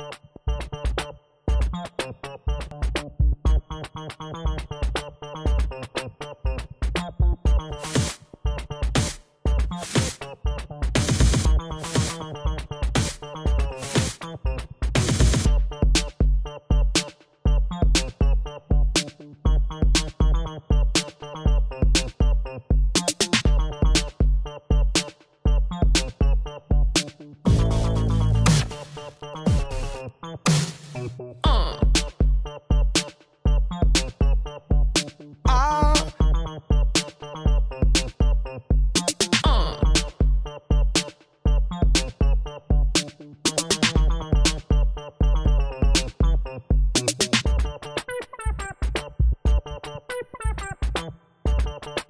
Bye. Thank you.